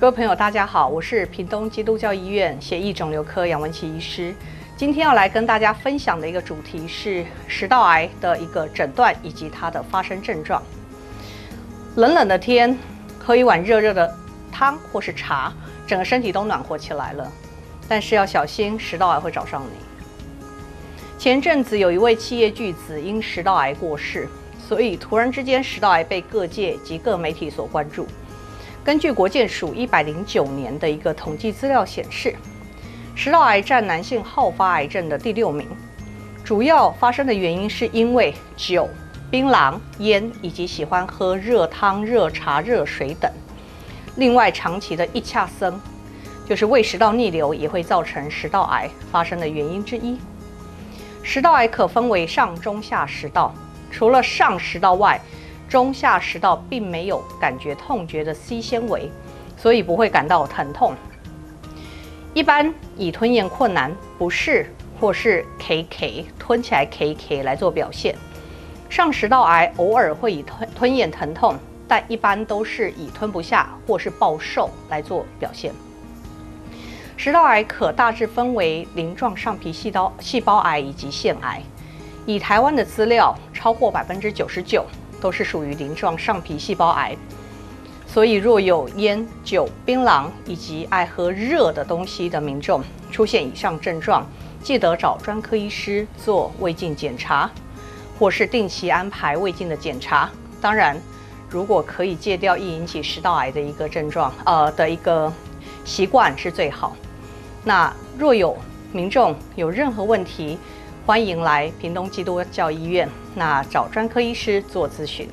各位朋友，大家好，我是屏东基督教医院血液肿瘤科杨文琪医师。今天要来跟大家分享的一个主题是食道癌的一个诊断以及它的发生症状。冷冷的天，喝一碗热热的汤或是茶，整个身体都暖和起来了。但是要小心，食道癌会找上你。前阵子有一位企业巨子因食道癌过世，所以突然之间食道癌被各界及各媒体所关注。根据国健署一百零九年的一个统计资料显示，食道癌占男性好发癌症的第六名，主要发生的原因是因为酒、槟榔、烟以及喜欢喝热汤、热茶、热水等。另外，长期的一恰生，就是胃食道逆流，也会造成食道癌发生的原因之一。食道癌可分为上、中、下食道，除了上食道外，中下食道并没有感觉痛觉的 C 纤维，所以不会感到疼痛。一般以吞咽困难、不适或是 KK 吞起来 KK 来做表现。上食道癌偶尔会以吞吞咽疼痛，但一般都是以吞不下或是暴瘦来做表现。食道癌可大致分为鳞状上皮细胞细胞癌以及腺癌。以台湾的资料，超过百分之九十九。都是属于鳞状上皮细胞癌，所以若有烟酒、槟榔以及爱喝热的东西的民众出现以上症状，记得找专科医师做胃镜检查，或是定期安排胃镜的检查。当然，如果可以戒掉易引起食道癌的一个症状，呃的一个习惯是最好。那若有民众有任何问题，欢迎来屏东基督教医院，那找专科医师做咨询。